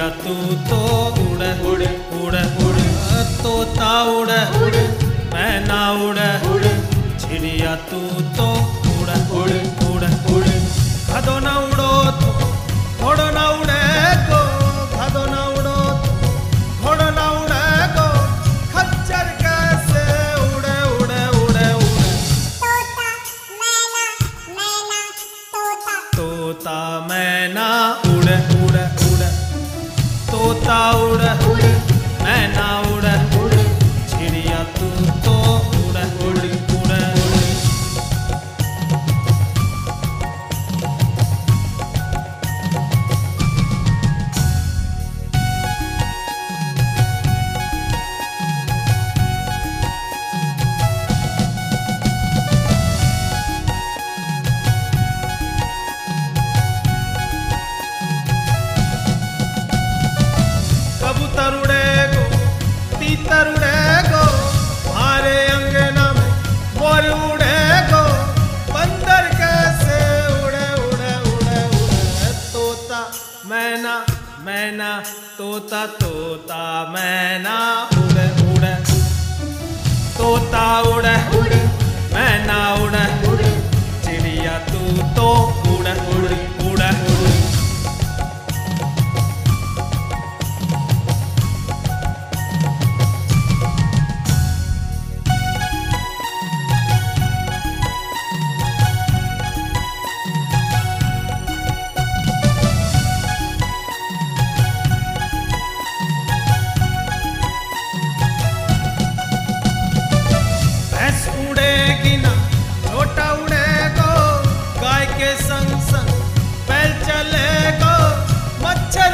चिड़िया तू तो उड़ उड़ उड़ उड़। तोता उड़ उड़ मैना उड़ उड़। चिड़िया तू तो उड़ उड़ उड़ उड़। गधो न उड़ो तो घोड़ो न उड़े गो गधो न उड़ो तो घोड़ो न उड़े गो खच्चर कैसे उड़े उड़े उड़े उड़े। तोता मैना तोता। तोता मैना तोता उड़ मैना मैना, तोता तोता, मैना, उड़े उड़े। तोता, उड़े, उड़, मैना, उड़े। चिड़िया, तू तो के संग पैर चले गो मच्छर